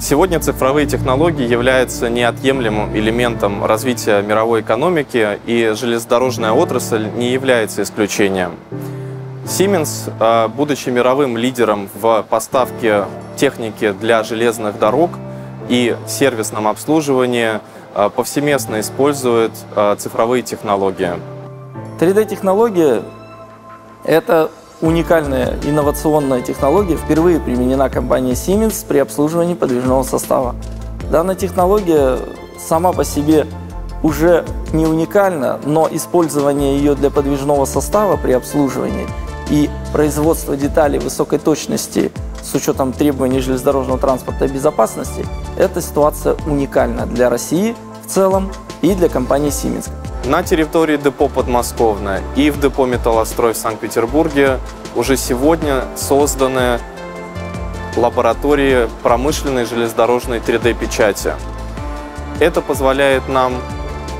Сегодня цифровые технологии являются неотъемлемым элементом развития мировой экономики, и железнодорожная отрасль не является исключением. Siemens, э, будучи мировым лидером в поставке техники для железных дорог и сервисном обслуживании, э, повсеместно использует э, цифровые технологии. 3D-технология – это уникальная инновационная технология, впервые применена компанией Siemens при обслуживании подвижного состава. Данная технология сама по себе уже не уникальна, но использование ее для подвижного состава при обслуживании и производство деталей высокой точности с учетом требований железнодорожного транспорта и безопасности, эта ситуация уникальна для России в целом и для компании Siemens. На территории депо подмосковное и в депо «Металлострой» в Санкт-Петербурге уже сегодня созданы лаборатории промышленной железнодорожной 3D-печати. Это позволяет нам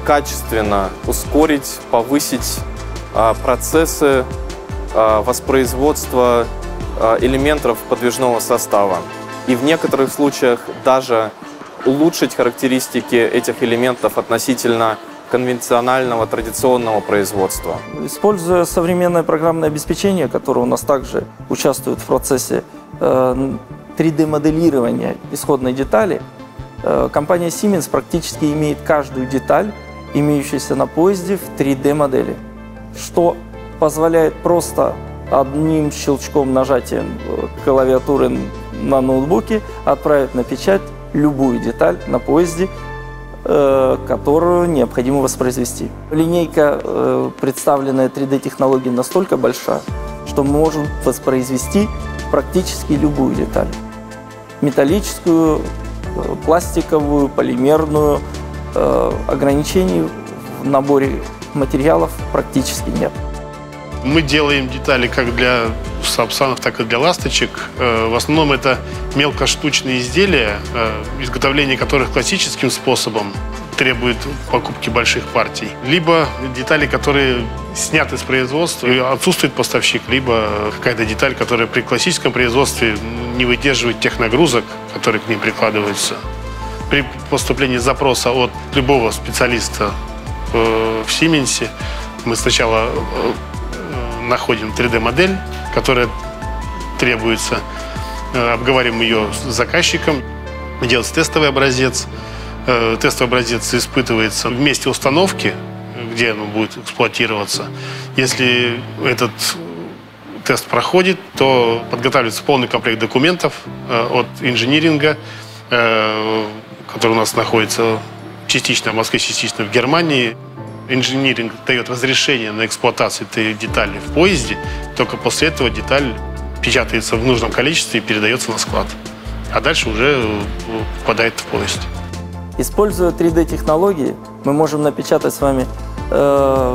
качественно ускорить, повысить а, процессы а, воспроизводства а, элементов подвижного состава. И в некоторых случаях даже улучшить характеристики этих элементов относительно конвенционального, традиционного производства. Используя современное программное обеспечение, которое у нас также участвует в процессе 3D-моделирования э, исходной детали, э, компания Siemens практически имеет каждую деталь, имеющуюся на поезде, в 3D-модели, что позволяет просто одним щелчком нажатием э, клавиатуры на ноутбуке отправить на печать любую деталь на поезде которую необходимо воспроизвести. Линейка, э, представленная 3D-технологией, настолько большая, что мы можем воспроизвести практически любую деталь. Металлическую, э, пластиковую, полимерную. Ограничений в наборе материалов практически нет. Мы делаем детали как для сапсанов, так и для ласточек. В основном это мелкоштучные изделия, э, изготовление которых классическим способом требует покупки больших партий. Либо детали, которые сняты с производства, и отсутствует поставщик, либо какая-то деталь, которая при классическом производстве не выдерживает тех нагрузок, которые к ним прикладываются. При поступлении запроса от любого специалиста э, в Сименсе мы сначала э, находим 3D-модель, которая требуется Э, обговариваем ее с заказчиком, делается тестовый образец. Э, тестовый образец испытывается в месте установки, где оно будет эксплуатироваться. Если этот тест проходит, то подготавливается полный комплект документов э, от инжиниринга, который у нас находится частично в Москве, частично в Германии. Инжиниринг дает разрешение на эксплуатацию этой детали в поезде, только после этого деталь печатается в нужном количестве и передается на склад. А дальше уже э, попадает в поезд. Используя 3D-технологии, мы можем напечатать с вами э,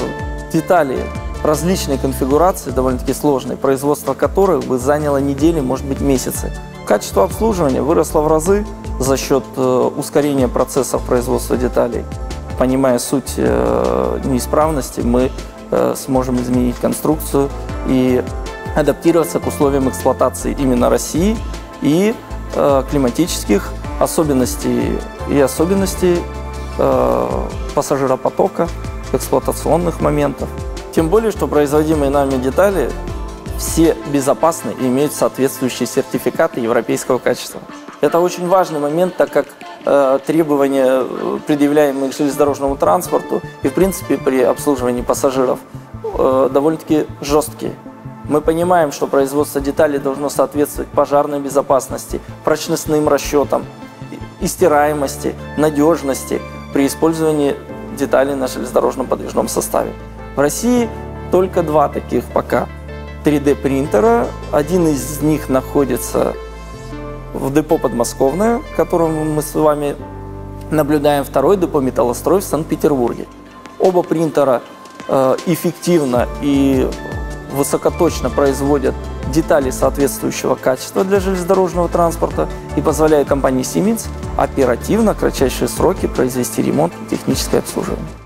детали различной конфигурации, довольно-таки сложной, производство которых бы заняло недели, может быть, месяцы. Качество обслуживания выросло в разы за счет э, ускорения процессов производства деталей. Понимая суть э, неисправности, мы э, сможем изменить конструкцию и адаптироваться к условиям эксплуатации именно России и э, климатических особенностей и особенностей пассажиропотока, эксплуатационных моментов. Тем более, что производимые нами детали все безопасны и имеют соответствующие сертификаты европейского качества. Это очень важный момент, так как требования, э, предъявляемые к железнодорожному транспорту и, в принципе, при обслуживании пассажиров, э, довольно-таки жесткие. Мы понимаем, что производство деталей должно соответствовать пожарной безопасности, прочностным расчетам, истираемости, надежности при использовании деталей на железнодорожном подвижном составе. В России только два таких пока 3D принтера. Один из них находится в депо подмосковное, которым мы с вами наблюдаем. Второй депо металлострой в Санкт-Петербурге. Оба принтера э, эффективно и высокоточно производят детали соответствующего качества для железнодорожного транспорта и позволяют компании Siemens оперативно, в кратчайшие сроки произвести ремонт и техническое обслуживание.